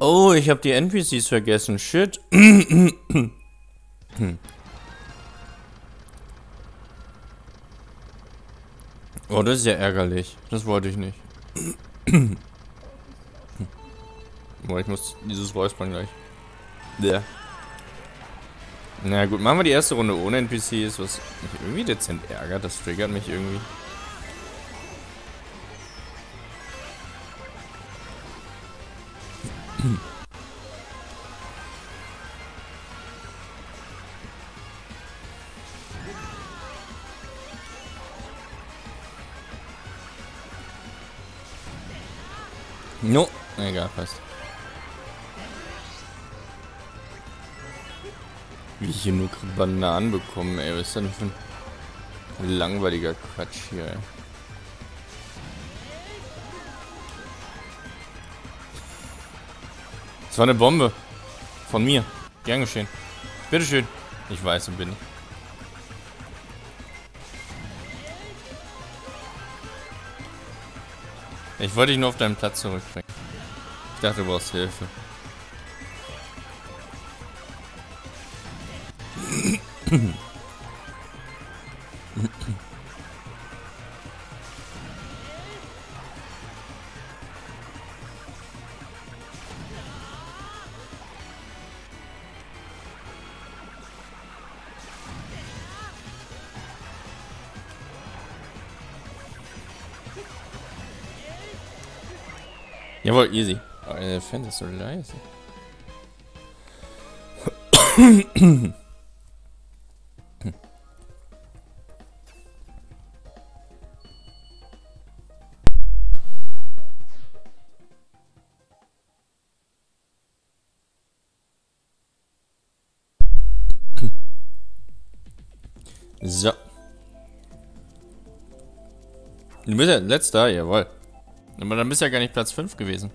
Oh, ich habe die NPCs vergessen. Shit. oh, das ist ja ärgerlich. Das wollte ich nicht. Boah, ich muss dieses Räuspern gleich. Ja. Na gut, machen wir die erste Runde ohne NPCs, was mich irgendwie dezent ärgert. Das triggert mich irgendwie. Egal, passt. Wie ich hier nur Bananen bekomme, ey. Was ist denn für ein langweiliger Quatsch hier, ey. Das war eine Bombe. Von mir. Gern geschehen. Bitteschön. Ich weiß, und bin ich. Ich wollte dich nur auf deinen Platz zurückbringen. Dachte, du brauchst Hilfe. Jawohl, easy. Der Fan ist so leise. So. Du bist ja letzter, jawohl. Aber dann bist ja gar nicht Platz 5 gewesen.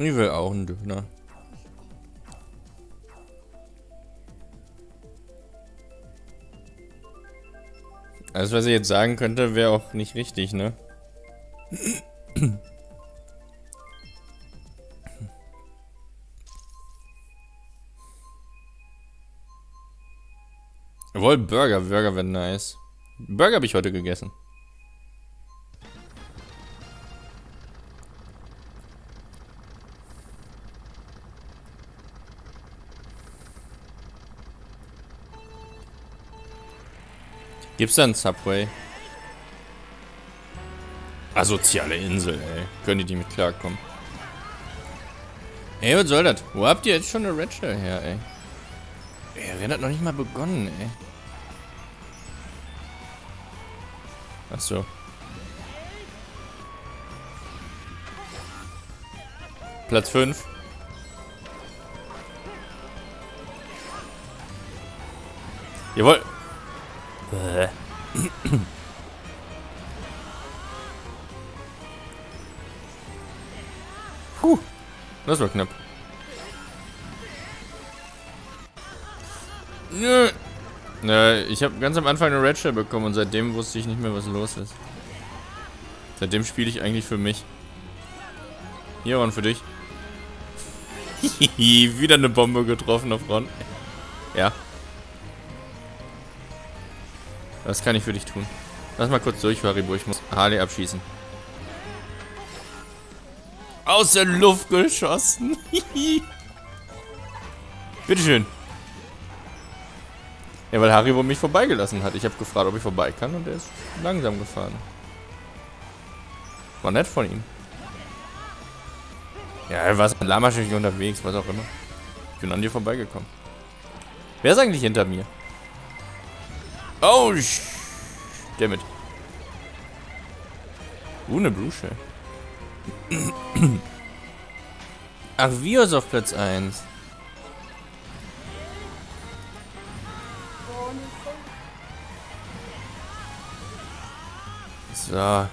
Ich will auch einen Döner. Alles, was ich jetzt sagen könnte, wäre auch nicht richtig, ne? Jawohl, Burger. Burger wäre nice. Burger habe ich heute gegessen. Gibt's da einen Subway? Asoziale Insel, ey. Können die mit klarkommen? Ey, was soll das? Wo habt ihr jetzt schon eine Red her, ey? Ey, Rennen hat noch nicht mal begonnen, ey. Ach so. Platz 5. Jawohl. Puh. Das war knapp. Nö. Äh, ich habe ganz am Anfang eine Red Shell bekommen und seitdem wusste ich nicht mehr, was los ist. Seitdem spiele ich eigentlich für mich. Hier und für dich. Wieder eine Bombe getroffen auf Ron. Ja. Was kann ich für dich tun? Lass mal kurz durch, Haribo. Ich muss Harley abschießen. Aus der Luft geschossen. Bitteschön. Ja, weil Haribo mich vorbeigelassen hat. Ich habe gefragt, ob ich vorbei kann und er ist langsam gefahren. War nett von ihm. Ja, er war lamaschig unterwegs, was auch immer. Ich bin an dir vorbeigekommen. Wer ist eigentlich hinter mir? Oh, damit. Uh, eine Brusche. Ach, wir ist auf Platz 1. So.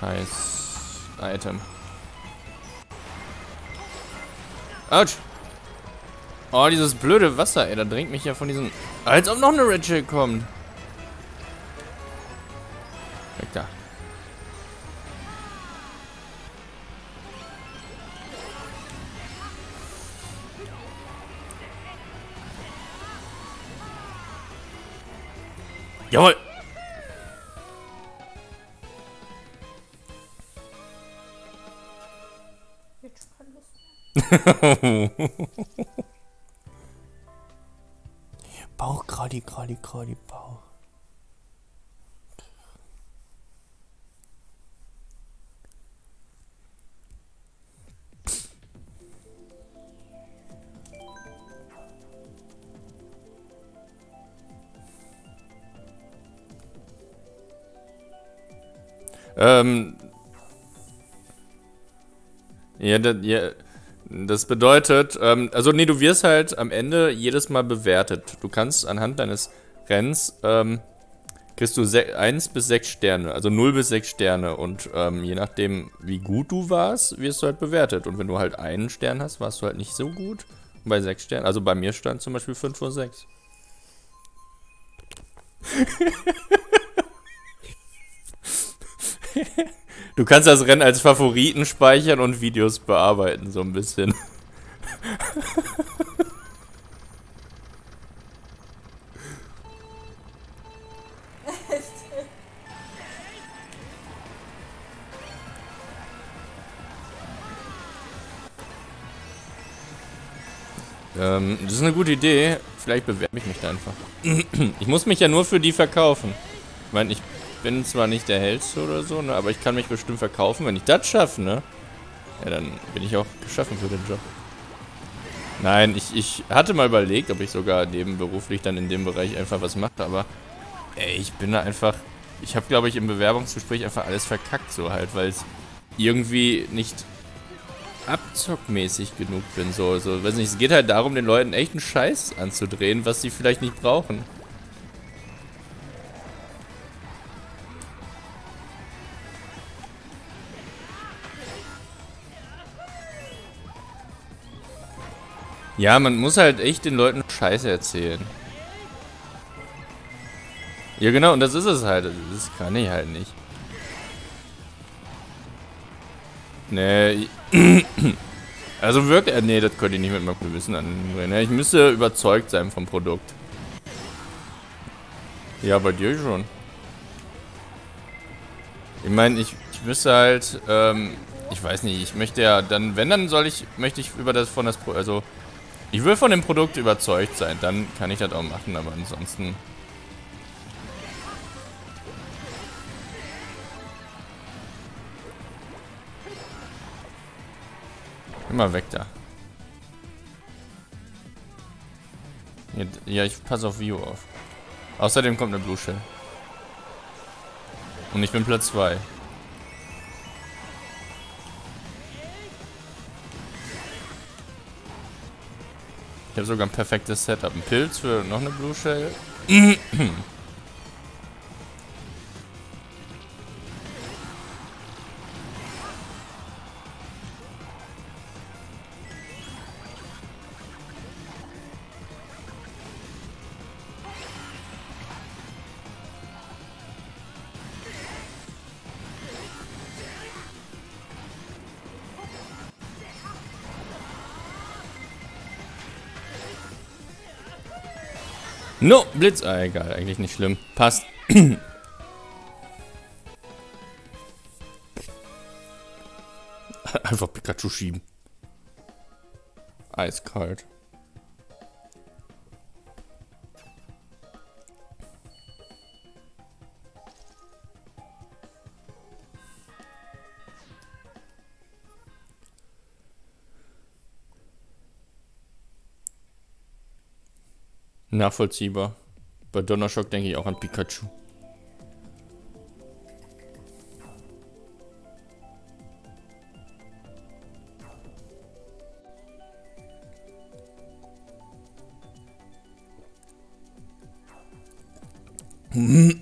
Scheiß Item. Autsch. Oh, dieses blöde Wasser, ey, da drängt mich ja von diesen... Als ob noch eine Red kommt. Weg da. Jawohl. Bauch, gerade, gerade, gerade, Bauch. Ähm. Ja, das, ja, das bedeutet, ähm, also nee, du wirst halt am Ende jedes Mal bewertet. Du kannst anhand deines Rennens, ähm, kriegst du 1 bis 6 Sterne, also 0 bis 6 Sterne. Und ähm, je nachdem, wie gut du warst, wirst du halt bewertet. Und wenn du halt einen Stern hast, warst du halt nicht so gut. Und bei 6 Sternen, also bei mir stand zum Beispiel 5 von 6. Du kannst das Rennen als Favoriten speichern und Videos bearbeiten, so ein bisschen. ähm, das ist eine gute Idee. Vielleicht bewerbe ich mich da einfach. ich muss mich ja nur für die verkaufen. Ich meine, ich bin zwar nicht der Hellste oder so, ne, aber ich kann mich bestimmt verkaufen. Wenn ich das schaffe, ne? Ja, dann bin ich auch geschaffen für den Job. Nein, ich, ich hatte mal überlegt, ob ich sogar nebenberuflich dann in dem Bereich einfach was mache, aber ey, ich bin da einfach... Ich habe, glaube ich, im Bewerbungsgespräch einfach alles verkackt, so halt, weil es irgendwie nicht abzockmäßig genug bin, so, so, weiß nicht, es geht halt darum, den Leuten echten Scheiß anzudrehen, was sie vielleicht nicht brauchen. Ja, man muss halt echt den Leuten Scheiße erzählen. Ja, genau, und das ist es halt. Das kann ich halt nicht. Nee. Also wirklich. Äh, nee, das könnte ich nicht mit meinem Gewissen anbringen. Ich müsste überzeugt sein vom Produkt. Ja, bei dir schon. Ich meine, ich, ich müsste halt, ähm, ich weiß nicht, ich möchte ja dann, wenn, dann soll ich, möchte ich über das von das, also ich will von dem Produkt überzeugt sein, dann kann ich das auch machen, aber ansonsten... Immer weg da. Ja, ich passe auf View auf. Außerdem kommt eine Blue Shell. Und ich bin Platz 2. Ich habe sogar ein perfektes Setup. Ein Pilz für noch eine Blue Shell. No, Blitz. Ah, egal, eigentlich nicht schlimm. Passt. Einfach Pikachu schieben. Eiskalt. Nachvollziehbar. Bei Donnerschock denke ich auch an Pikachu.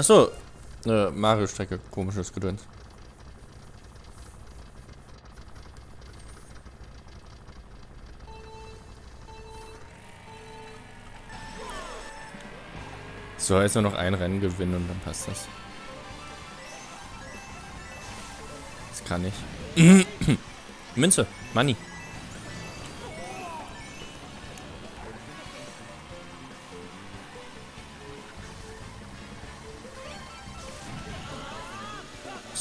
Achso. Eine Mario-Strecke. Komisches Gedöns. So, jetzt nur noch ein Rennen gewinnen und dann passt das. Das kann ich. Münze. Money.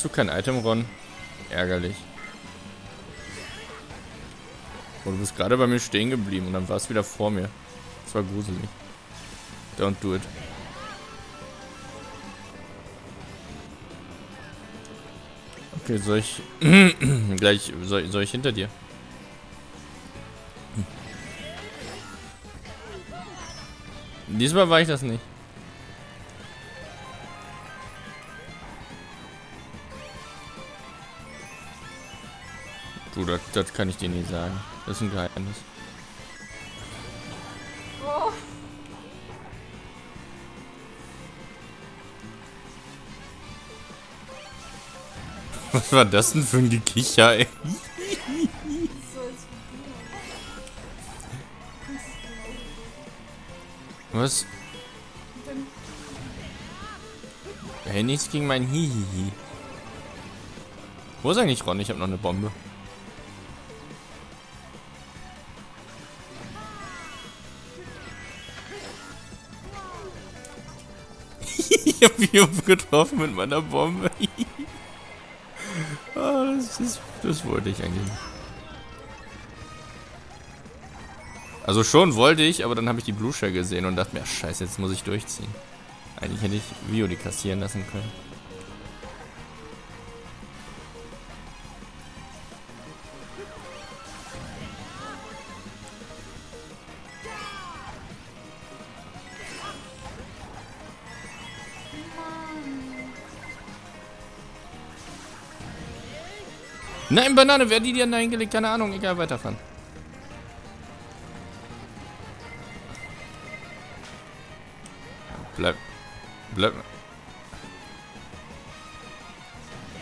Du kein Item, Ron? Ärgerlich. Oh, du bist gerade bei mir stehen geblieben und dann war es wieder vor mir. Das war gruselig. Don't do it. Okay, soll ich... gleich... Soll, soll ich hinter dir? Diesmal war ich das nicht. Das, das kann ich dir nicht sagen. Das ist ein Geheimnis. Oh. Was war das denn für ein Gekicher, ey? Was? Hey, nichts gegen mein Hihihi. Wo ist eigentlich Ron? Ich habe noch eine Bombe. ich habe ihn getroffen mit meiner Bombe. ah, das, ist, das wollte ich eigentlich nicht. Also schon wollte ich, aber dann habe ich die Blue Shell gesehen und dachte mir, scheiße, jetzt muss ich durchziehen. Eigentlich hätte ich Vio die kassieren lassen können. Nein, Banane, wer die dir hingelegt? Keine Ahnung, egal, weiterfahren. Bleib. Bleib.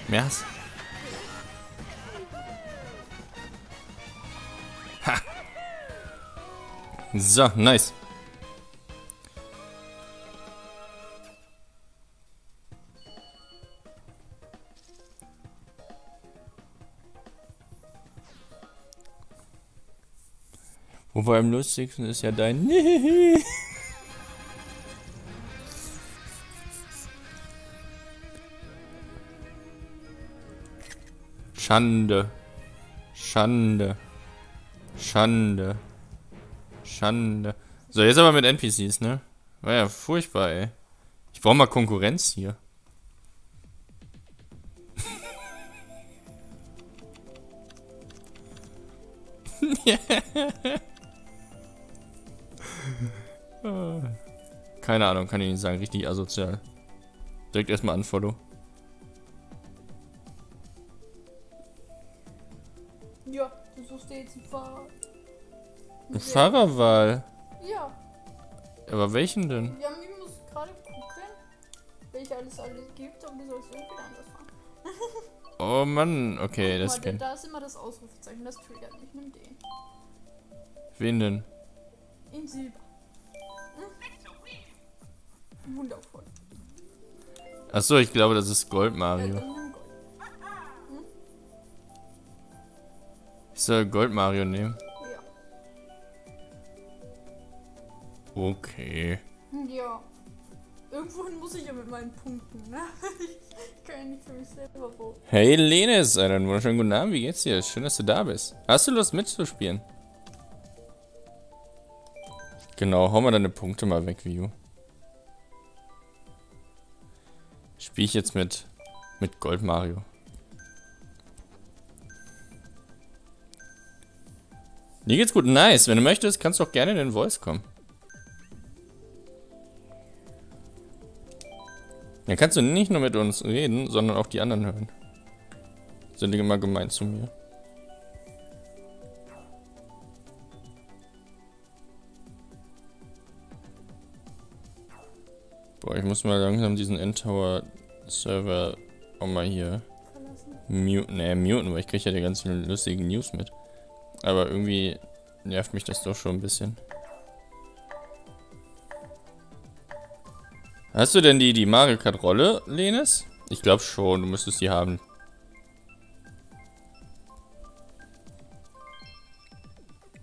Mehr Hass. Ha. So, nice. Wobei am lustigsten ist ja dein Schande. Schande. Schande. Schande. So, jetzt aber mit NPCs, ne? War ja furchtbar, ey. Ich brauche mal Konkurrenz hier. Keine Ahnung, kann ich nicht sagen. Richtig asozial. Direkt erstmal Unfollow. Ja, du suchst dir jetzt einen Fahrer. Eine Fahrerwahl. Ja, Aber welchen denn? ja, ich muss gerade gucken, welche alles alles gibt, aber du sollst irgendwie anders fahren. Oh Mann, okay, Guck das mal, kennt. da ist immer das Ausrufezeichen, das triggert mich. Nimm den. Wen denn? In Silber. Wundervoll. Achso, ich glaube, das ist Gold Mario. Gold. Ich soll Gold Mario nehmen. Ja. Okay. Ja. Irgendwohin muss ich ja mit meinen Punkten, ne? Ich kann ja nicht für mich selber voten. Hey Lenis, einen wunderschönen guten Abend, wie geht's dir? Schön, dass du da bist. Hast du Lust mitzuspielen? Genau, hau mal deine Punkte mal weg, View. Spiel ich jetzt mit, mit Gold Mario. Dir geht's gut, nice. Wenn du möchtest, kannst du auch gerne in den Voice kommen. Dann kannst du nicht nur mit uns reden, sondern auch die anderen hören. Sind immer gemein zu mir. Muss mal langsam diesen Endtower-Server auch mal hier muten. Ne, muten, weil ich kriege ja die ganzen lustigen News mit. Aber irgendwie nervt mich das doch schon ein bisschen. Hast du denn die, die Mario Kart Rolle, Lenes? Ich glaube schon, du müsstest die haben.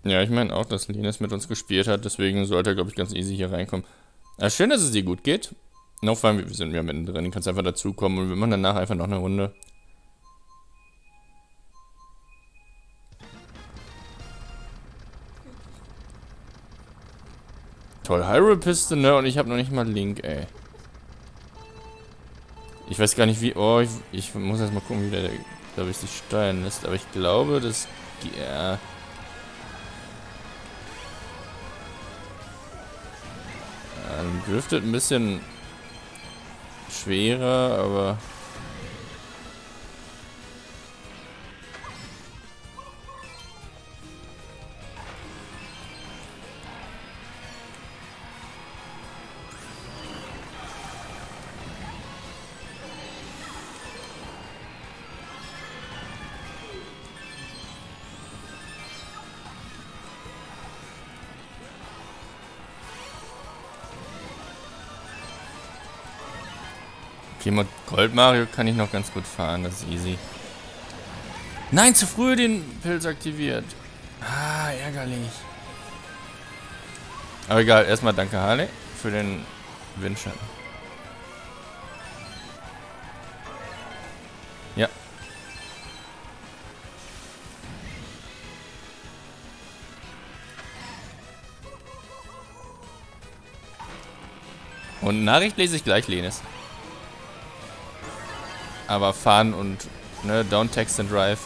Ja, ich meine auch, dass Lenes mit uns gespielt hat, deswegen sollte er, glaube ich, ganz easy hier reinkommen. Ja, schön, dass es dir gut geht. Noch vor allem, wir sind ja mittendrin, du kannst einfach dazukommen und wir machen danach einfach noch eine Runde. Toll, Hyrule Piste, ne? Und ich habe noch nicht mal Link, ey. Ich weiß gar nicht wie. Oh, ich, ich muss erst mal gucken, wie der, glaube ich, sich steuern lässt. Aber ich glaube, dass. Ja. Ähm, driftet ein bisschen schwerer, aber. Okay, Gold Mario kann ich noch ganz gut fahren, das ist easy. Nein, zu früh den Pilz aktiviert. Ah, ärgerlich. Aber egal, erstmal danke Harley für den Windschatten. Ja. Und Nachricht lese ich gleich, Lenis. Aber fahren und, ne, don't text and drive.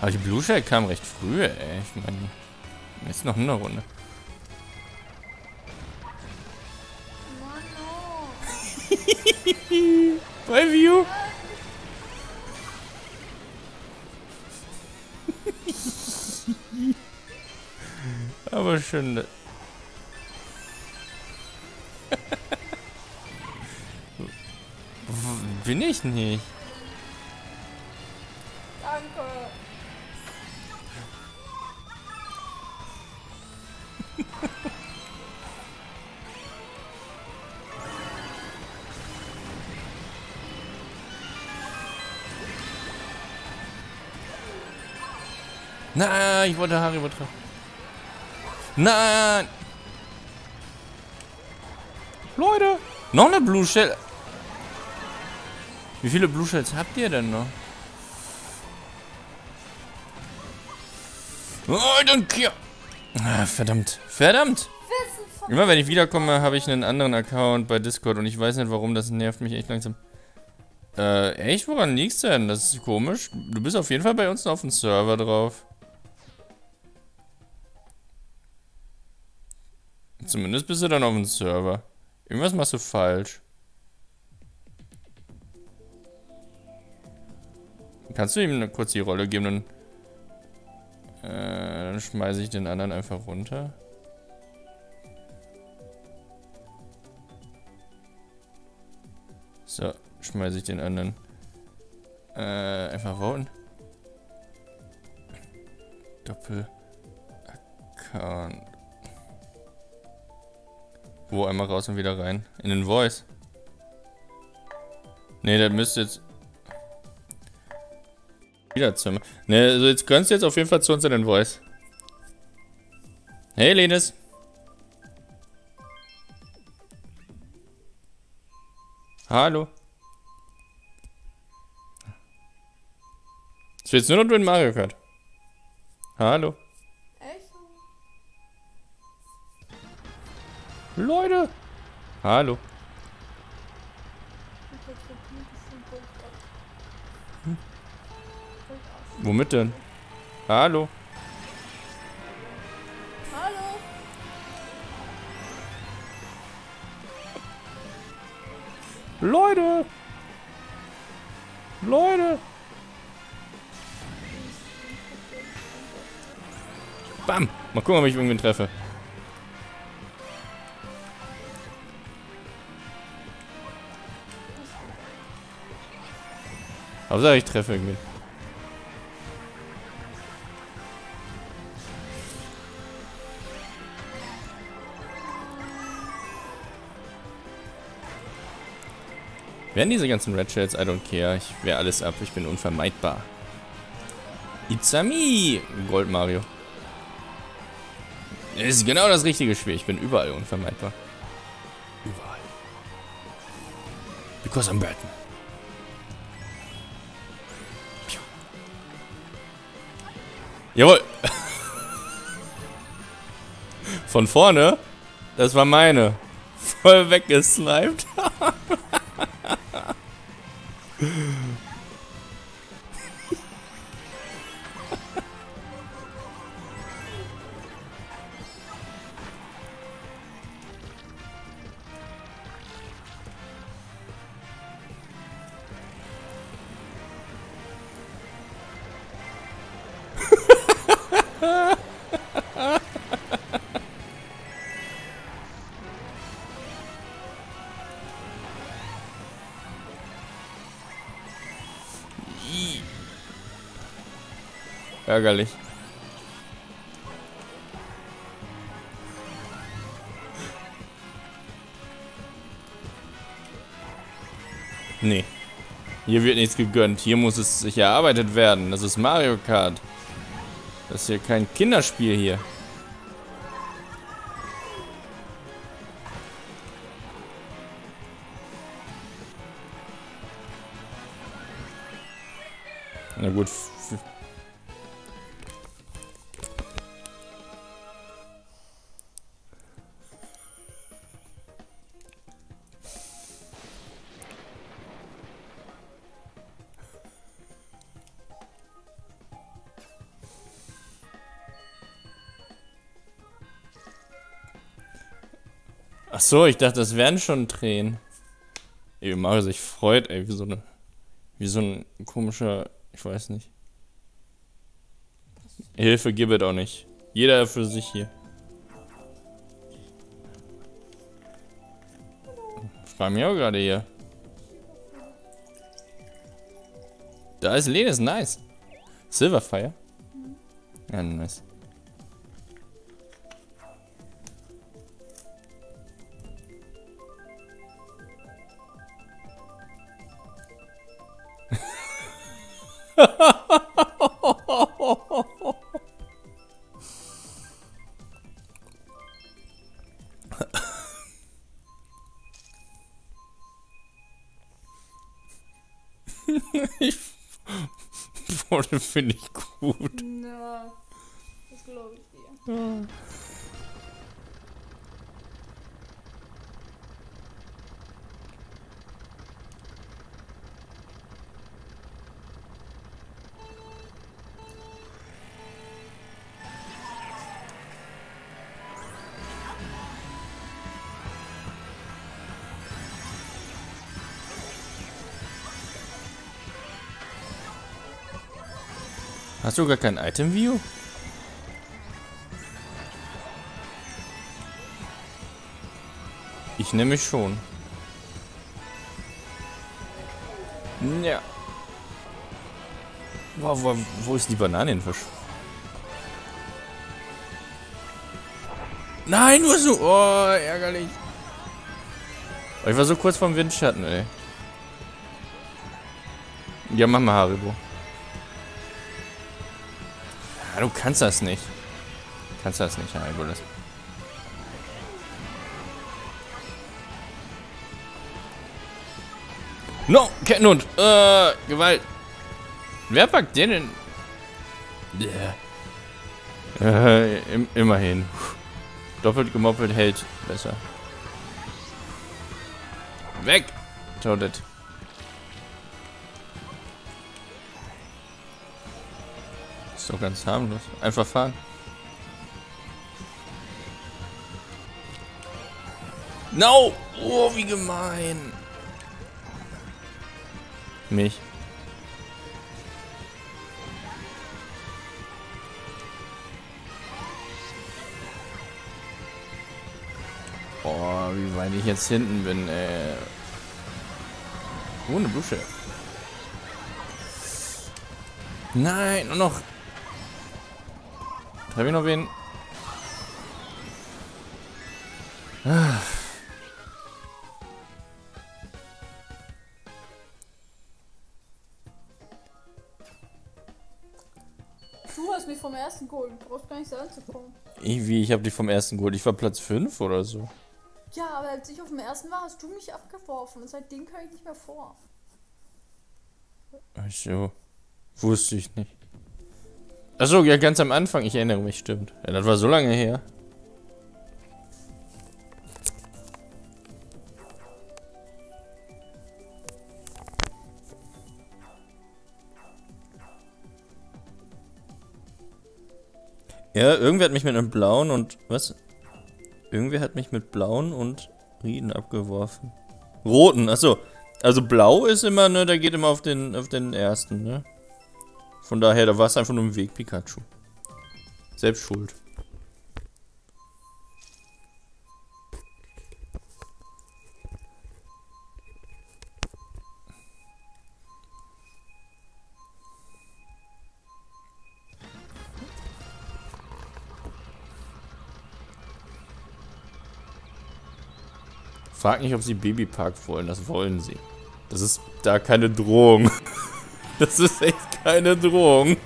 Aber die Blue Shell kam recht früh, ey. Ich meine, jetzt noch eine Runde. Mano. Bei View. Aber schön. ne- Bin ich nicht. Ich wollte Haare übertragen. Nein! Leute! Noch eine Blue Shell. Wie viele Blue Shells habt ihr denn noch? Oh, danke! Ah, verdammt. Verdammt! Immer wenn ich wiederkomme, habe ich einen anderen Account bei Discord und ich weiß nicht warum, das nervt mich echt langsam. Äh, echt? Woran liegt's denn? Das ist komisch. Du bist auf jeden Fall bei uns auf dem Server drauf. Zumindest bist du dann auf dem Server. Irgendwas machst du falsch. Kannst du ihm kurz die Rolle geben, dann, äh, dann schmeiße ich den anderen einfach runter. So, schmeiße ich den anderen. Äh, einfach voten. Doppel Account. Wo einmal raus und wieder rein? In den Voice. Ne, der müsste jetzt. Wieder zu. Ne, also jetzt gönnst du jetzt auf jeden Fall zu uns in den Voice. Hey, Lenis. Hallo. Jetzt willst du nur noch in Mario Kart. Hallo. Leute. Hallo. Hm. Womit denn? Hallo. Hallo? Leute! Leute! Bam! Mal gucken, ob ich irgendwen treffe. Hauptsache ich treffe irgendwie. Werden diese ganzen Red Shells? I don't care. Ich wehr alles ab. Ich bin unvermeidbar. It's a me! Gold Mario. Das ist genau das richtige Spiel. Ich bin überall unvermeidbar. Überall. Because I'm Batman. Jawohl. Von vorne? Das war meine. Voll weggesniped. Ärgerlich. Nee. Hier wird nichts gegönnt. Hier muss es sich erarbeitet werden. Das ist Mario Kart. Das ist hier kein Kinderspiel hier. Na gut. So, ich dachte, das wären schon Tränen. Ey, Mario sich freut, ey, wie so eine, wie so ein komischer, ich weiß nicht. Hilfe gibt es auch nicht. Jeder für sich hier. Frag mich auch gerade hier. Da ist Lenis, nice. Silverfire? Ja, nice. Ich Worte finde ich Hast du gar kein Item-View? Ich nehme mich schon. Ja. Wow, wo, wo ist die Banane Nein, nur so. Oh, ärgerlich. Ich war so kurz vom Windschatten, ey. Ja, mach mal Haribo. Du kannst das nicht. Kannst das nicht. Das No, Kettenhund. Äh, Gewalt. Wer packt den denn? Yeah. Äh, im, immerhin. Doppelt gemoppelt hält besser. Weg! Toadette. Doch ganz harmlos. Einfach fahren. No! Oh, wie gemein. Mich. Boah, wie weit ich jetzt hinten bin, ey. Ohne Busche. Nein, nur noch. Treffe ich noch wen? Ah. Du hast mich vom ersten geholt. Du brauchst gar nicht so anzukommen. Ich, wie, ich habe dich vom ersten geholt. Ich war Platz 5 oder so. Ja, aber als ich auf dem ersten war, hast du mich abgeworfen. Und seitdem kann ich nicht mehr vor. Ach so. Wusste ich nicht. Achso, ja, ganz am Anfang. Ich erinnere mich, stimmt. Ja, das war so lange her. Ja, irgendwer hat mich mit einem blauen und. Was? Irgendwer hat mich mit blauen und Rieden abgeworfen. Roten, achso. Also blau ist immer, ne, der geht immer auf den, auf den ersten, ne? Von daher, da war es einfach nur im Weg, Pikachu. Selbst schuld. Frag nicht, ob sie Babypark wollen. Das wollen sie. Das ist da keine Drohung. Das ist echt keine Drohung.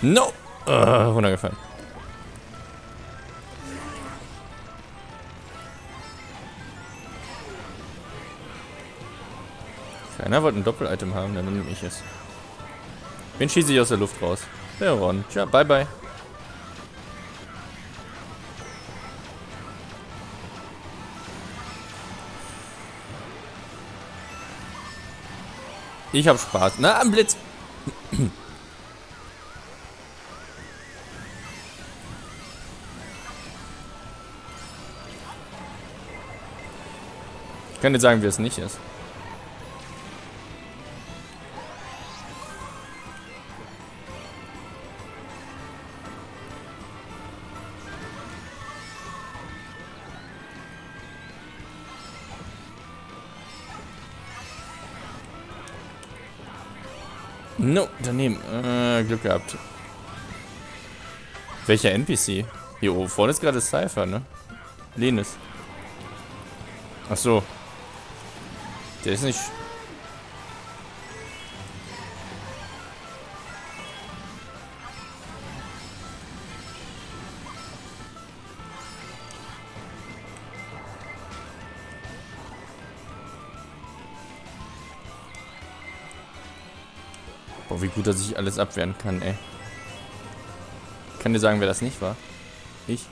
No! Uh, runtergefallen. Keiner wollte ein Doppel-Item haben, dann nehme ich es. Wen schieße ich aus der Luft raus? Der Ron. Tja, bye bye. Ich hab Spaß. Na, am Blitz. Ich kann dir sagen, wie es nicht ist. No, daneben. Äh, Glück gehabt. Welcher NPC? Hier oben vorne ist gerade Cypher, ne? Lenis. Ach so. Der ist nicht... Boah, wie gut, dass ich alles abwehren kann, ey. Ich kann dir sagen, wer das nicht war. Ich.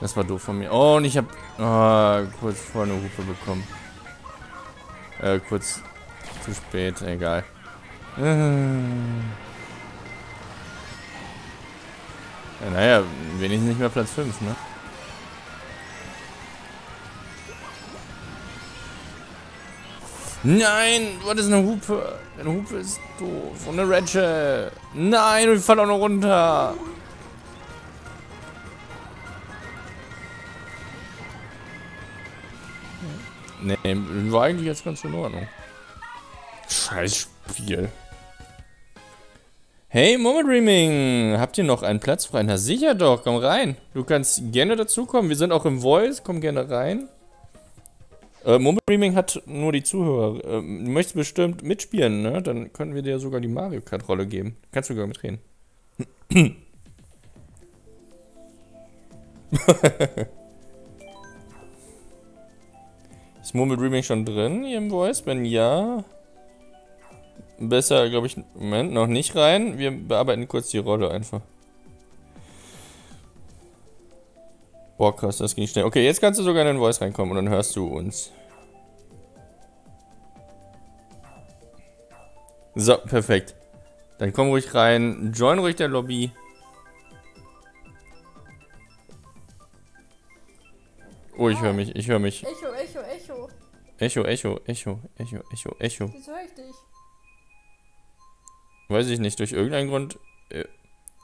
Das war doof von mir. Oh, und ich hab oh, kurz vor eine Hupe bekommen. Äh, kurz zu spät, egal. Äh. Ja, naja, wenigstens nicht mehr Platz 5, ne? Nein, was ist eine Hupe? Eine Hupe ist doof. Und eine Ratchet. Nein, wir fallen auch noch runter. Nee, war eigentlich jetzt ganz in Ordnung. Scheiß Spiel. Hey, Moment Dreaming, habt ihr noch einen Platz frei? Na sicher doch, komm rein. Du kannst gerne dazukommen. Wir sind auch im Voice, komm gerne rein. Äh, Moment Dreaming hat nur die Zuhörer. Äh, du möchtest bestimmt mitspielen, ne? Dann können wir dir sogar die Mario Kart Rolle geben. Kannst du sogar mitreden. Ist Murmel Dreaming schon drin hier im Voice? Wenn ja, besser, glaube ich, Moment, noch nicht rein. Wir bearbeiten kurz die Rolle einfach. Boah, krass, das ging schnell. Okay, jetzt kannst du sogar in den Voice reinkommen und dann hörst du uns. So, perfekt. Dann komm ruhig rein, join ruhig der Lobby. Oh, ich höre mich, ich höre mich. Echo, Echo, Echo. Echo, Echo, Echo, Echo, Echo, Echo. Wieso höre ich dich? Weiß ich nicht, durch irgendeinen Grund. Äh,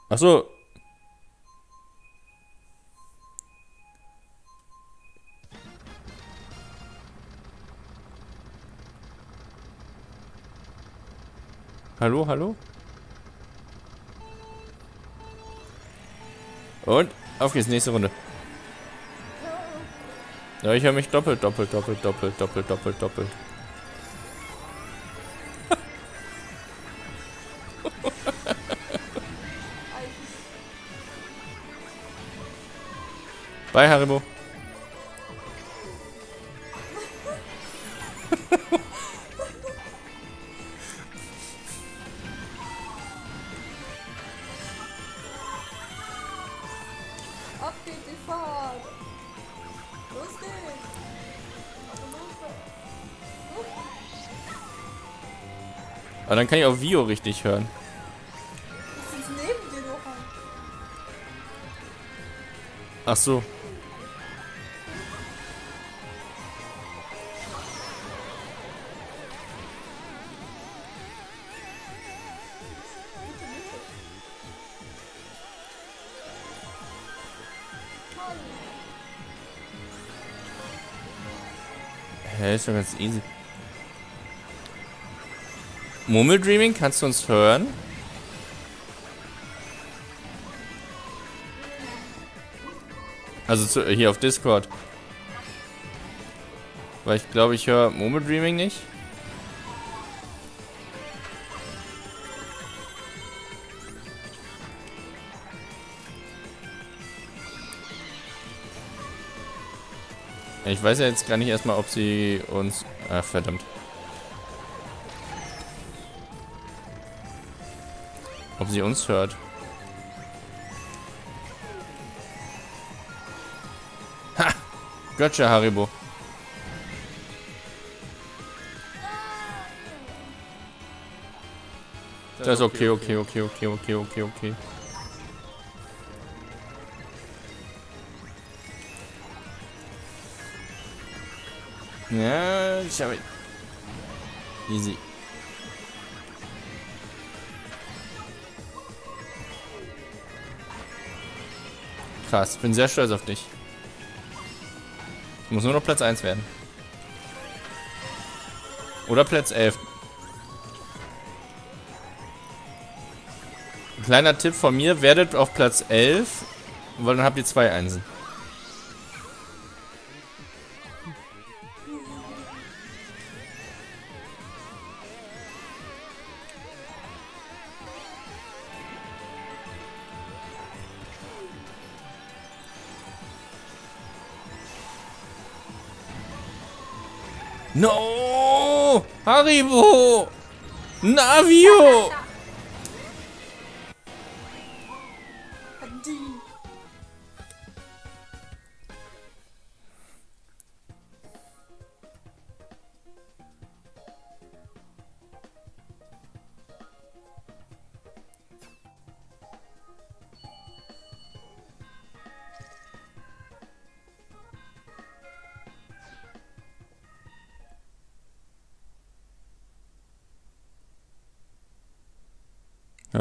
ach so. Hallo, hallo? Und auf geht's, nächste Runde. Ja, ich höre mich doppelt, doppelt, doppelt, doppelt, doppelt, doppelt, doppelt. Bye, Haribo. Ab geht die Fahrt. Los geht's. Aber dann kann ich auch Vio richtig hören. Ich sitze neben dir noch. Ach so. Hä, ist doch ganz easy. Murmeldreaming, kannst du uns hören? Also zu, hier auf Discord. Weil ich glaube, ich höre Murmeldreaming nicht. Ich weiß ja jetzt gar nicht erstmal, ob sie uns... Ah, verdammt. Ob sie uns hört. Ha! Gotcha, Haribo. Das ist okay, okay, okay, okay, okay, okay, okay. Ja, ich habe... Easy. Krass, bin sehr stolz auf dich. Muss nur noch Platz 1 werden. Oder Platz 11. Kleiner Tipp von mir, werdet auf Platz 11, weil dann habt ihr zwei Einsen. No! Haribo! Navio!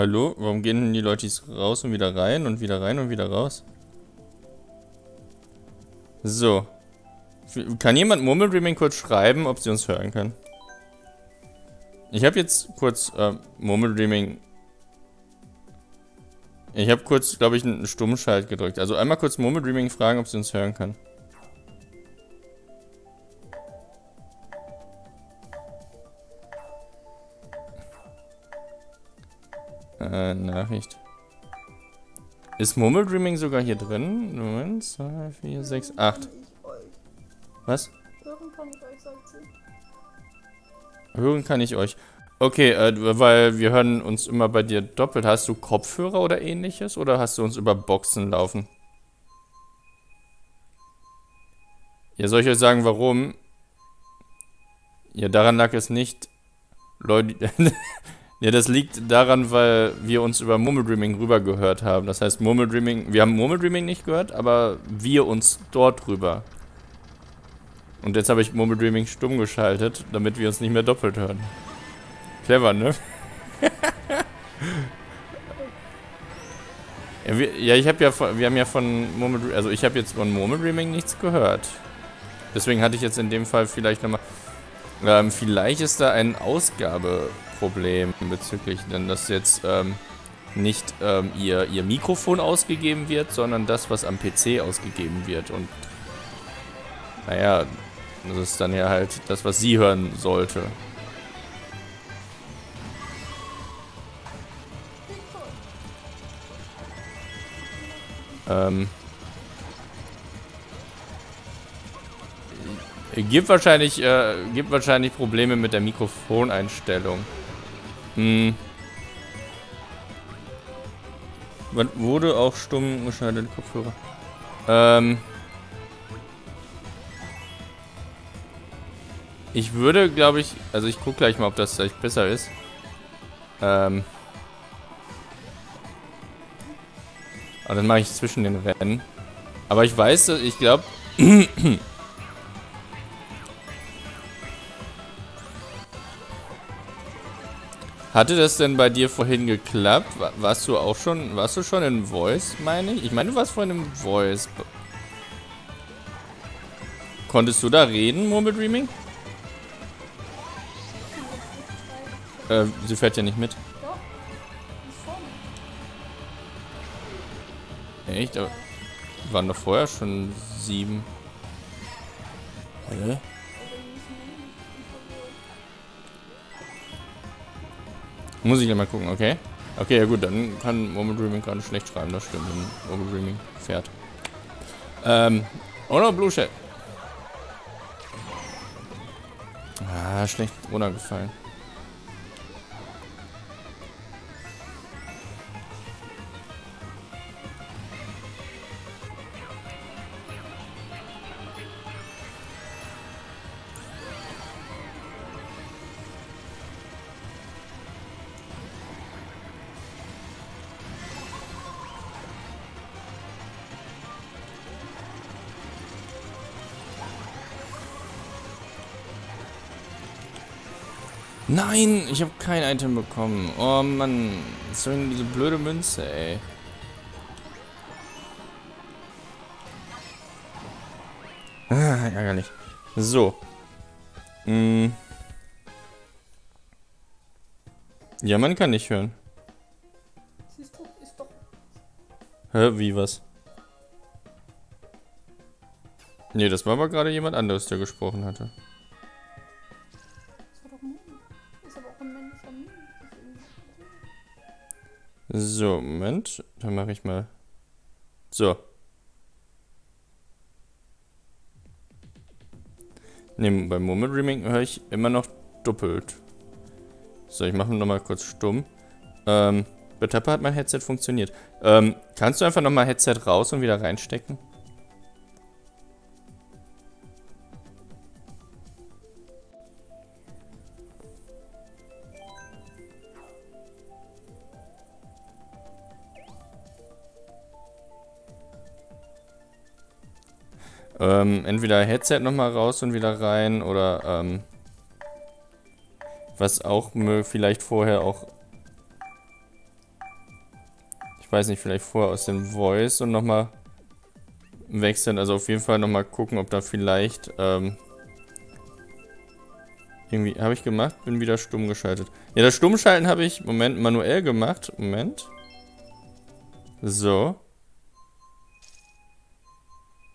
Hallo? Warum gehen denn die Leute raus und wieder rein und wieder rein und wieder raus? So. Kann jemand Murmeldreaming kurz schreiben, ob sie uns hören kann? Ich habe jetzt kurz äh, Murmeldreaming. Ich habe kurz, glaube ich, einen Stummschalt gedrückt. Also einmal kurz Murmeldreaming fragen, ob sie uns hören kann. Ist Murmeldreaming sogar hier drin? Moment, 2, 4, 6, 8. Ich euch. Was? Hören kann ich euch, sagt sie. Hören kann ich euch. Okay, äh, weil wir hören uns immer bei dir doppelt. Hast du Kopfhörer oder ähnliches? Oder hast du uns über Boxen laufen? Ja, soll ich euch sagen, warum? Ja, daran lag es nicht. Leute. ja, das liegt daran, weil wir uns über Murmeldreaming rüber gehört haben. Das heißt, Murmeldreaming. Wir haben Murmeldreaming nicht gehört, aber wir uns dort rüber. Und jetzt habe ich Murmeldreaming stumm geschaltet, damit wir uns nicht mehr doppelt hören. Clever, ne? ja, wir, ja, ich habe ja von, wir haben ja von Murmeldreaming, also ich habe jetzt von Murmeldreaming nichts gehört. Deswegen hatte ich jetzt in dem Fall vielleicht nochmal... Ähm, vielleicht ist da ein Ausgabeproblem bezüglich, denn dass jetzt ähm, nicht ähm, ihr, ihr Mikrofon ausgegeben wird, sondern das, was am PC ausgegeben wird. Und naja, das ist dann ja halt das, was sie hören sollte. Ähm... Gibt wahrscheinlich, äh, gibt wahrscheinlich Probleme mit der Mikrofoneinstellung. Hm. Wurde auch stumm geschaltet, Kopfhörer. Ähm. Ich würde, glaube ich, also ich gucke gleich mal, ob das vielleicht besser ist. Ähm. Aber dann mache ich zwischen den Rennen. Aber ich weiß, ich glaube, Hatte das denn bei dir vorhin geklappt? Warst du auch schon, warst du schon in Voice, meine ich? Ich meine, du warst vorhin im Voice. Konntest du da reden, Murmel Dreaming? Äh, sie fährt ja nicht mit. Echt? Aber waren doch vorher schon sieben. Hä? Muss ich ja mal gucken, okay. Okay, ja gut, dann kann Moment Dreaming gerade schlecht schreiben, das stimmt, wenn Moment Dreaming fährt. Ähm, oder Blue Shell. Ah, schlecht runtergefallen. Nein, ich habe kein Item bekommen. Oh Mann, denn diese blöde Münze, ey? Ah, ärgerlich. So. Hm. Ja, man kann nicht hören. Siehst du, ist doch. Hä, wie was? Nee, das war aber gerade jemand anderes, der gesprochen hatte. So, Moment. Dann mache ich mal. So. Ne, beim Moment Reaming höre ich immer noch doppelt. So, ich mache nochmal kurz stumm. Ähm, bei Tapper hat mein Headset funktioniert. Ähm, kannst du einfach nochmal Headset raus und wieder reinstecken? Ähm, entweder Headset nochmal raus und wieder rein oder ähm, was auch vielleicht vorher auch ich weiß nicht, vielleicht vorher aus dem Voice und nochmal wechseln. Also auf jeden Fall nochmal gucken, ob da vielleicht ähm, irgendwie, habe ich gemacht, bin wieder stumm geschaltet. Ja, das Stummschalten habe ich, Moment, manuell gemacht. Moment. So.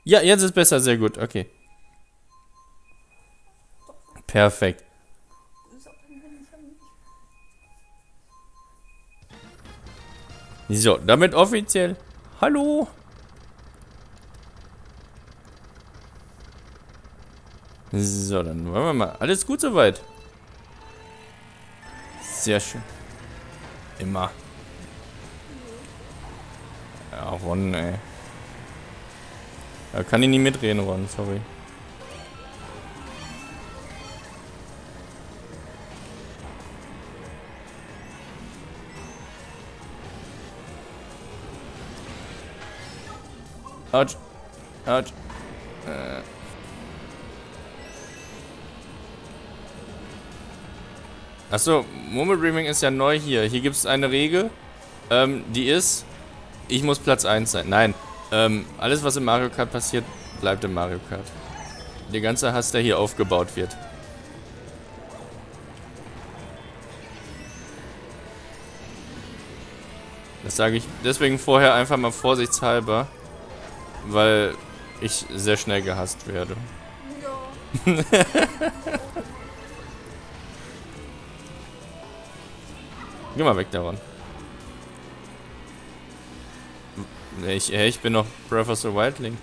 Ja, jetzt ist besser, sehr gut, okay. Perfekt. So, damit offiziell. Hallo. So, dann wollen wir mal. Alles gut soweit. Sehr schön. Immer. Ja, Ron, ey. Da kann ich nicht mitreden, Ron, sorry. Autsch. Autsch. Äh. Achso, Moment Dreaming ist ja neu hier. Hier gibt es eine Regel. Ähm, die ist, ich muss Platz 1 sein. Nein ähm, alles was im Mario Kart passiert, bleibt im Mario Kart. Der ganze Hass, der hier aufgebaut wird. Das sage ich deswegen vorher einfach mal vorsichtshalber, weil ich sehr schnell gehasst werde. Ja. Geh mal weg davon. Ich, ich bin noch Professor Wildling.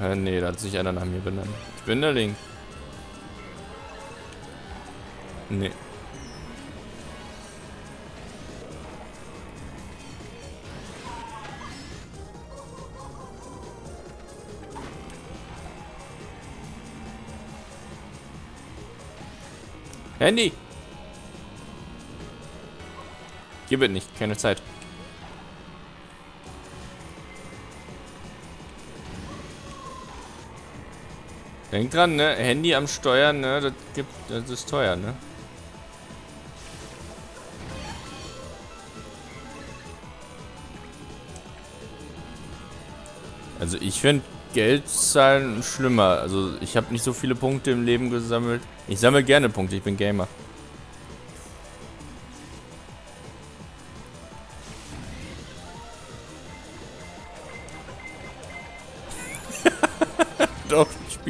Äh, nee, da hat sich einer nach mir benannt. Ich bin der Link. Nee. Handy! Gib es nicht, keine Zeit. Denk dran, ne? Handy am Steuern, ne? Das gibt, das ist teuer, ne? Also ich finde Geldzahlen schlimmer. Also ich habe nicht so viele Punkte im Leben gesammelt. Ich sammle gerne Punkte, ich bin Gamer.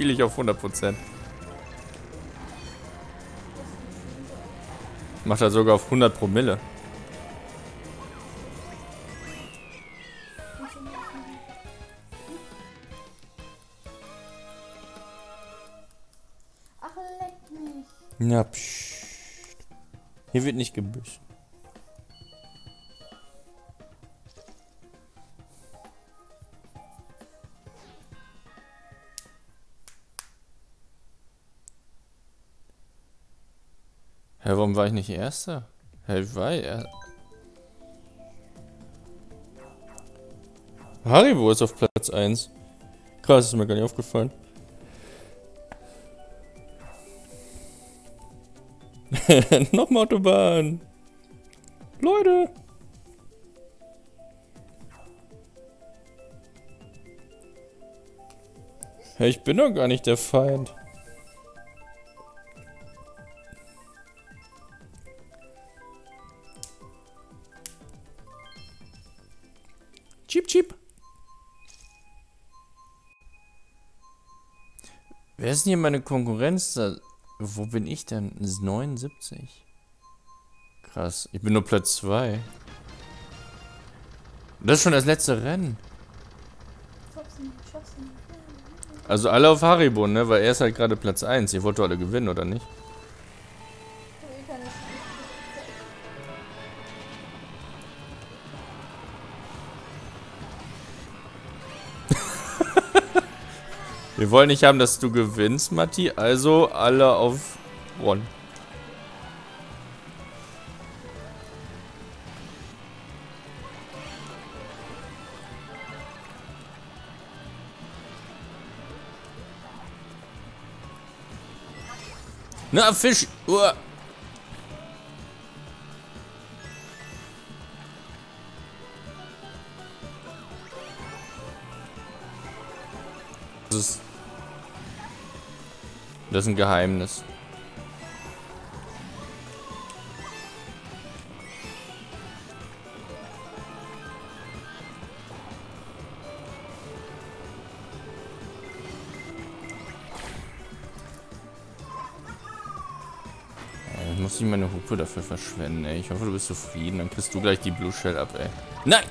Spiele ich auf 100%. Macht er sogar auf 100 Promille. Ach, leck mich. Na, pssst. Hier wird nicht gebüsst. Hä, warum war ich nicht Erster? Hä, ich war er. Haribo ist auf Platz 1. Krass, ist mir gar nicht aufgefallen. Nochmal Autobahn. Leute. Hey, ich bin doch gar nicht der Feind. Wer ist denn hier meine Konkurrenz? Wo bin ich denn? 79. Krass. Ich bin nur Platz 2. Das ist schon das letzte Rennen. Also alle auf Haribo, ne? Weil er ist halt gerade Platz 1. Ihr wollt doch alle gewinnen, oder nicht? Wir wollen nicht haben, dass du gewinnst, Matti. Also alle auf Ron. Na, Fisch! Uah. Das ist, das ist ein Geheimnis. Ich muss nicht meine Hupe dafür verschwenden, ey. Ich hoffe, du bist zufrieden. Dann kriegst du gleich die Blue Shell ab, ey. Nein!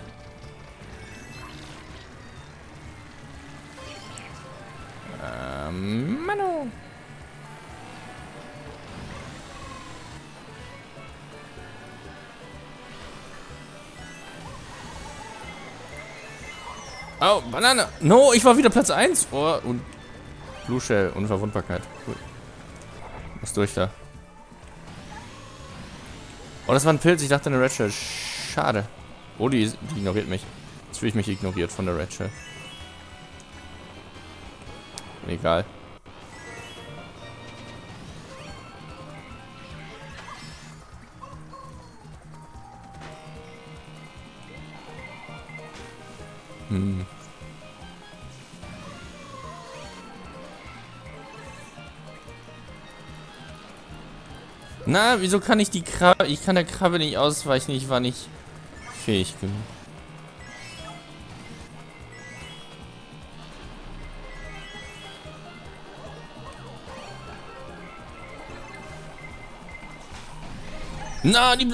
Oh, Banane. No, ich war wieder Platz 1. Oh, und Blue Shell, Unverwundbarkeit. Cool. Was durch da? Oh, das war ein Pilz. Ich dachte eine Red Shell. Schade. Oh, die, die ignoriert mich. Jetzt fühle ich mich ignoriert von der Red Shell. Egal. Na, wieso kann ich die Krabbe... Ich kann der Krabbe nicht ausweichen. Ich war nicht fähig genug. Na, die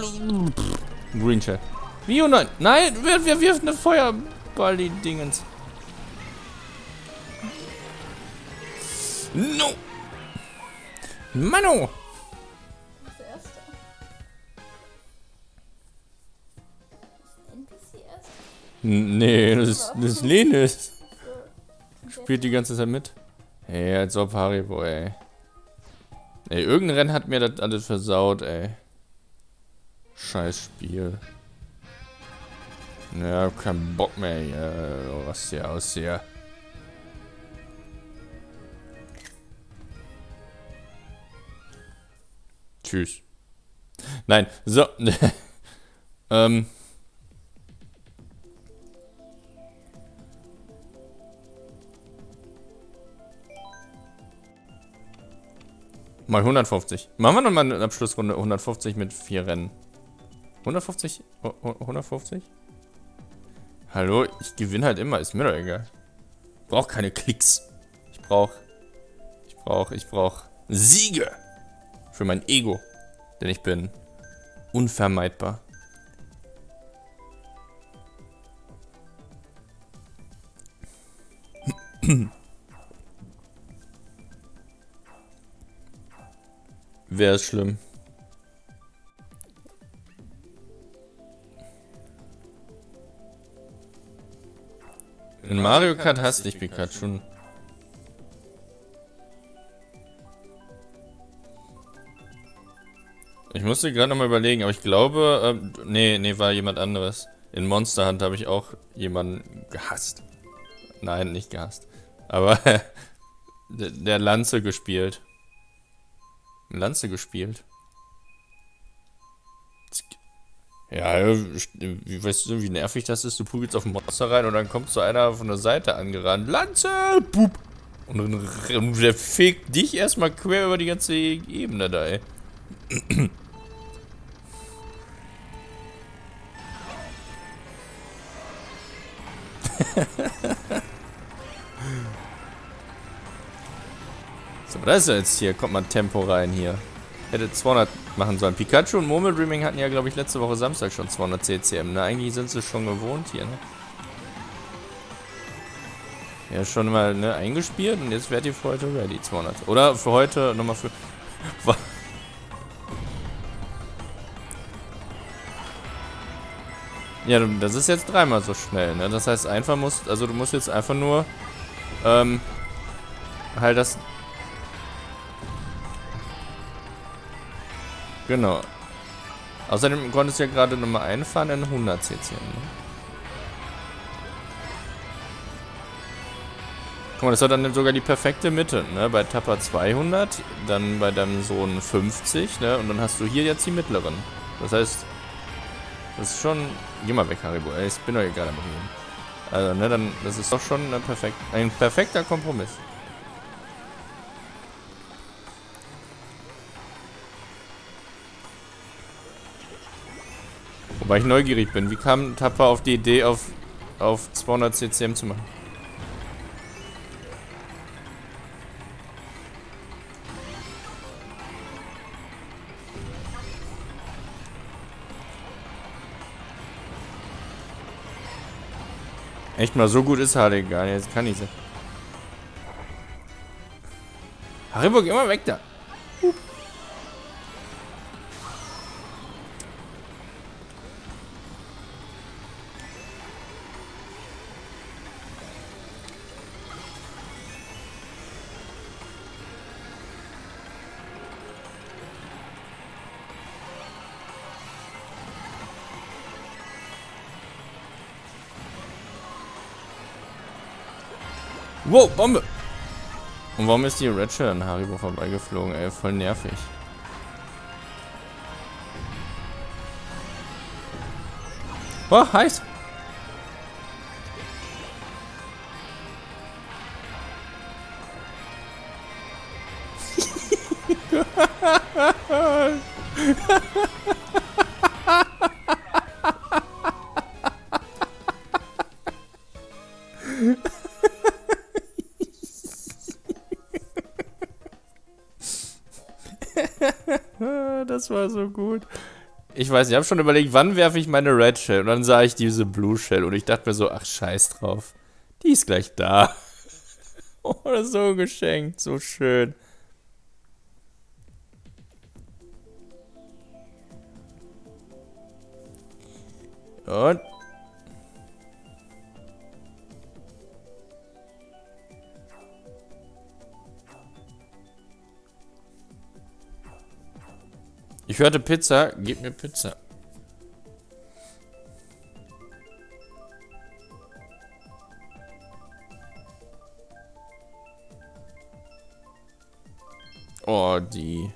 Green Shell. Wie und nein? Nein, wir, wir wirft eine Feuerball, die Dingens. No! Mano! Nee, das ist, das. So. Spielt die ganze Zeit mit. Hey, als ob Haribo, ey. Ey, irgendein Rennen hat mir das alles versaut, ey. Scheiß Spiel. Ja, kein Bock mehr hier. Was hier aus hier. Tschüss. Nein, so. ähm. Mal 150. Machen wir nochmal eine Abschlussrunde 150 mit vier Rennen. 150? Hu- hu- 150? Hallo, ich gewinne halt immer, ist mir doch egal. Ich brauch keine Klicks. Ich brauch. Ich brauch, ich brauch Siege. Für mein Ego. Denn ich bin unvermeidbar. Wäre es schlimm. In Mario Kart hasst dich Pikachu. Ich musste gerade nochmal überlegen, aber ich glaube, ähm, nee, nee, war jemand anderes. In Monster Hunt habe ich auch jemanden gehasst. Nein, nicht gehasst. Aber der, der Lanze gespielt. Lanze gespielt. Ja, wie weißt du, wie nervig das ist? Du prügelst auf ein Monster rein und dann kommt so einer von der Seite angerannt. Lanze! Pup! Und dann der fegt dich erstmal quer über die ganze Ebene da, ey. so, das ist ja jetzt hier. Kommt mal Tempo rein hier. Hätte 200 machen sollen. Pikachu und Murmel Dreaming hatten ja, glaube ich, letzte Woche Samstag schon 200 CCM. Ne? Eigentlich sind sie schon gewohnt hier, ne? Ja, schon mal ne, eingespielt und jetzt werdet ihr für heute ready, 200. Oder für heute nochmal für... Ja, das ist jetzt dreimal so schnell, ne? Das heißt, einfach musst, also du musst jetzt einfach nur, ähm, halt das... Genau. Außerdem konntest du ja gerade nochmal einfahren in 100 CCM, ne? Guck mal, das war dann sogar die perfekte Mitte, ne? Bei Tapper 200, dann bei deinem Sohn 50, ne? Und dann hast du hier jetzt die mittleren. Das heißt, das ist schon... Geh mal weg, Haribo. Ich bin doch egal am Reden. Also, ne, dann... Das ist doch schon perfekt, ein perfekter Kompromiss. Wobei ich neugierig bin. Wie kam Tapper auf die Idee, auf, auf 200 CCM zu machen? Echt mal, so gut ist Harley gar nicht. Jetzt kann ich sie. Haribo, geh mal weg da. Wow, Bombe! Und warum ist die Shell an Haribo vorbeigeflogen, ey? Voll nervig. Oh, heiß! War so gut. Ich weiß ich habe schon überlegt, wann werfe ich meine Red Shell? Und dann sah ich diese Blue Shell und ich dachte mir so, ach scheiß drauf. Die ist gleich da. Oh, so geschenkt, so schön. Und Ich hörte Pizza, gib mir Pizza. Oh, die.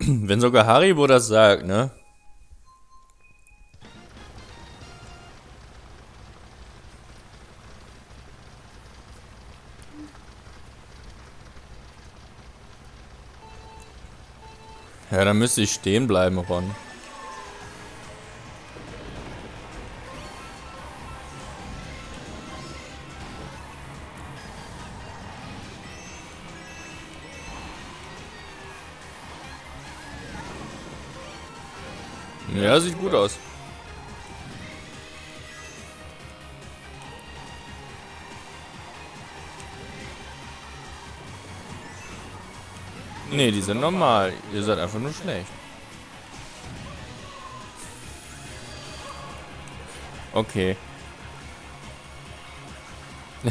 Wenn sogar Haribo das sagt, ne? Dann müsste ich stehen bleiben, Ron. Ja, sieht gut aus. Nee, die sind normal. Ihr seid einfach nur schlecht. Okay.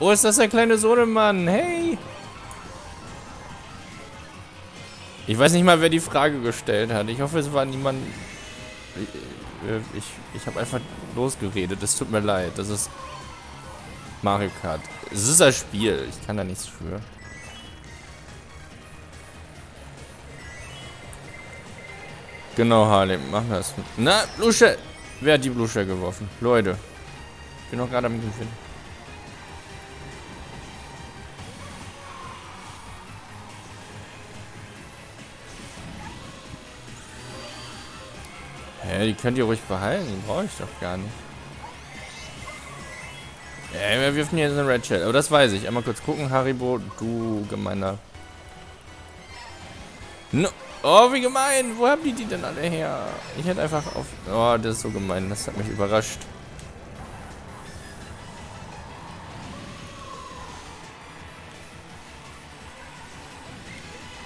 oh, ist das der kleine Sohnemann? Hey! Ich weiß nicht mal, wer die Frage gestellt hat. Ich hoffe, es war niemand... Ich, ich, ich habe einfach losgeredet. Es tut mir leid. Das ist Mario Kart. Es ist ein Spiel. Ich kann da nichts für. Genau, Harley. Mach das. Na, Blue Shell. Wer hat die Blue Shell geworfen? Leute. Ich bin noch gerade am Gewinn. Hä, die könnt ihr ruhig behalten. Die brauche ich doch gar nicht. Ja, wir wirfen hier jetzt eine Red Shell. Aber das weiß ich. Einmal kurz gucken, Haribo. Du gemeiner. No. Oh, wie gemein. Wo haben die die denn alle her? Ich hätte einfach auf... Oh, das ist so gemein. Das hat mich überrascht.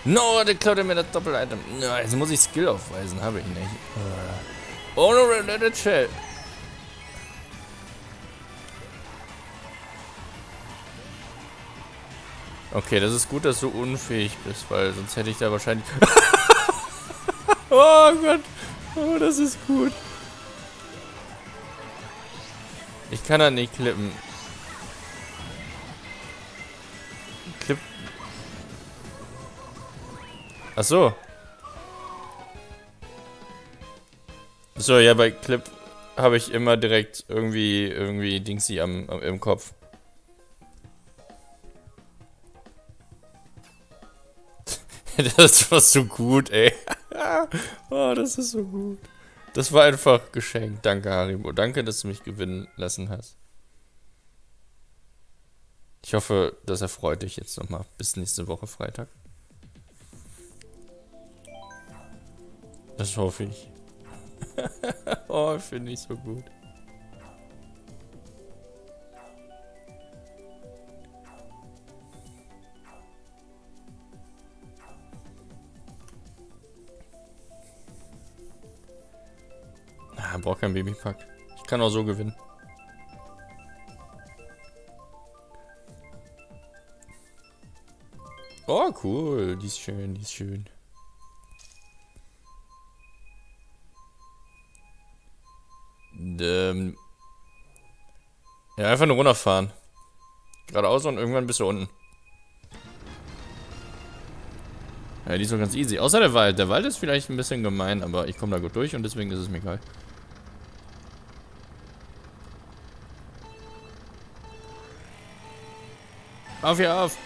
No, der klaut mir das Doppel-Item. No, jetzt muss ich Skill aufweisen. Habe ich nicht. Oh, no, Red Shell. Okay, das ist gut, dass du unfähig bist, weil sonst hätte ich da wahrscheinlich... oh Gott. Oh, das ist gut. Ich kann da nicht klippen. Clip. Ach so. So, ja, bei Clip habe ich immer direkt irgendwie irgendwie Dingsy am, am im Kopf. das war so gut, ey. oh, das ist so gut. Das war einfach geschenkt. Danke, Haribo. Danke, dass du mich gewinnen lassen hast. Ich hoffe, das erfreut dich jetzt nochmal. Bis nächste Woche Freitag. Das hoffe ich. oh, finde ich so gut. Ah, braucht kein Babypack. Ich kann auch so gewinnen. Oh, cool. Die ist schön, die ist schön. Ähm. Ja, einfach nur runterfahren. Geradeaus und irgendwann bist du unten. Ja, die ist doch ganz easy. Außer der Wald. Der Wald ist vielleicht ein bisschen gemein, aber ich komme da gut durch und deswegen ist es mir egal. Auf hier auf!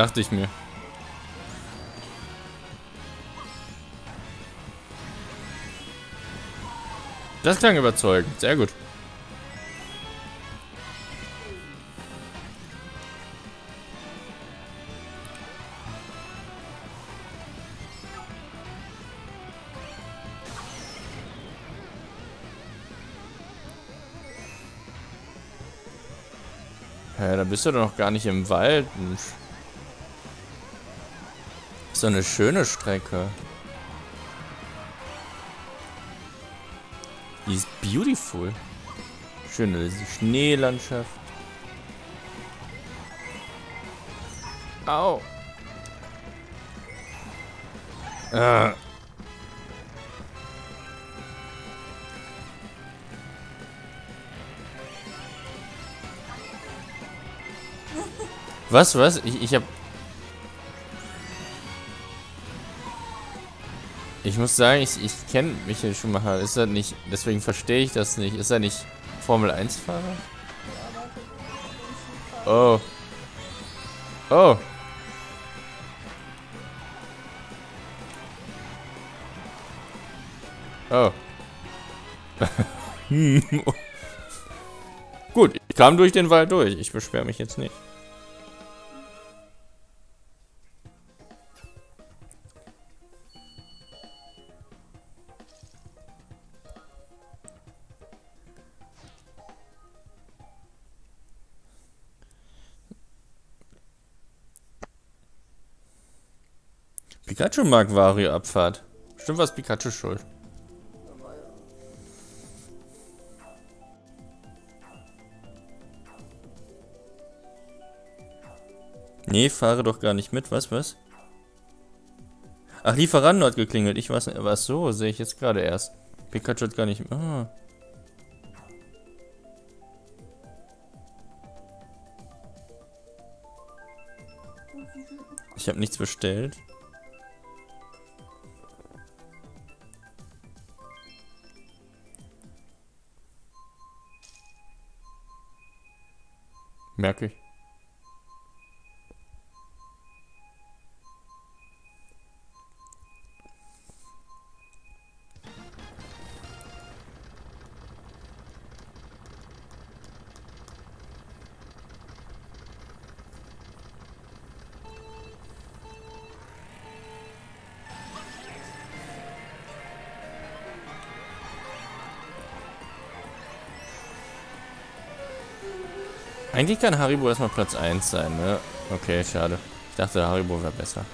Dachte ich mir. Das klang überzeugend. Sehr gut. Hä, da bist du doch noch gar nicht im Wald. Mensch. So eine schöne Strecke. Die ist beautiful. Schöne Schneelandschaft. Au. Ah. Was, was? Ich, ich hab... Ich muss sagen, ich, ich kenne Michael Schumacher. Ist er nicht... Deswegen verstehe ich das nicht. Ist er nicht Formel 1-Fahrer? Oh. Oh. Oh. Gut, ich kam durch den Wald durch. Ich beschwere mich jetzt nicht. Pikachu mag Wario-Abfahrt. Stimmt was Pikachu schuld. Nee, fahre doch gar nicht mit. Was, was? Ach, Lieferando hat geklingelt. Ich weiß nicht. Was so? Sehe ich jetzt gerade erst. Pikachu hat gar nicht... Ah. Ich habe nichts bestellt. Merke ich. Kann Haribo erstmal Platz 1 sein, ne? Okay, schade. Ich dachte, Haribo wäre besser.